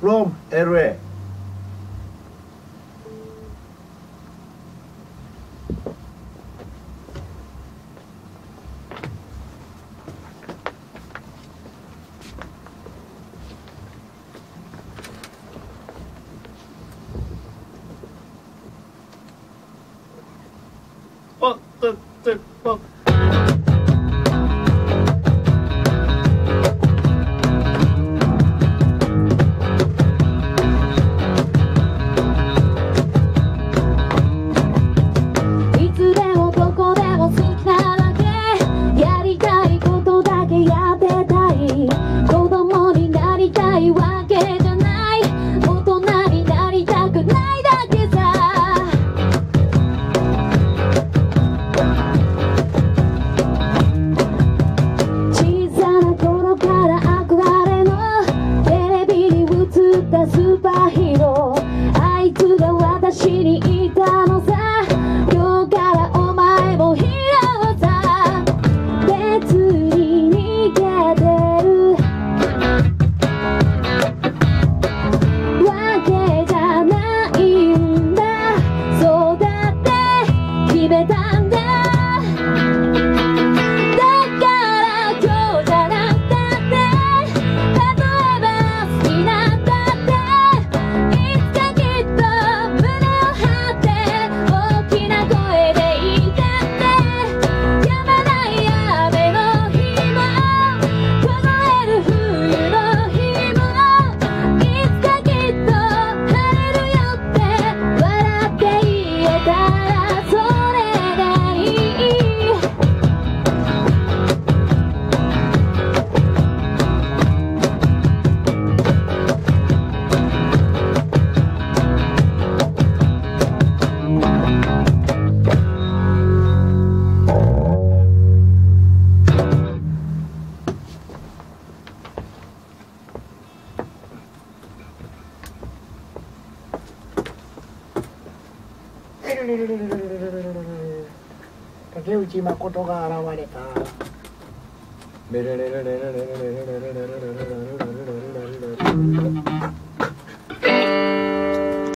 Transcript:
from LA. Fuck, fuck. スーパーヒーロー。あいつが私に竹内誠が現れた。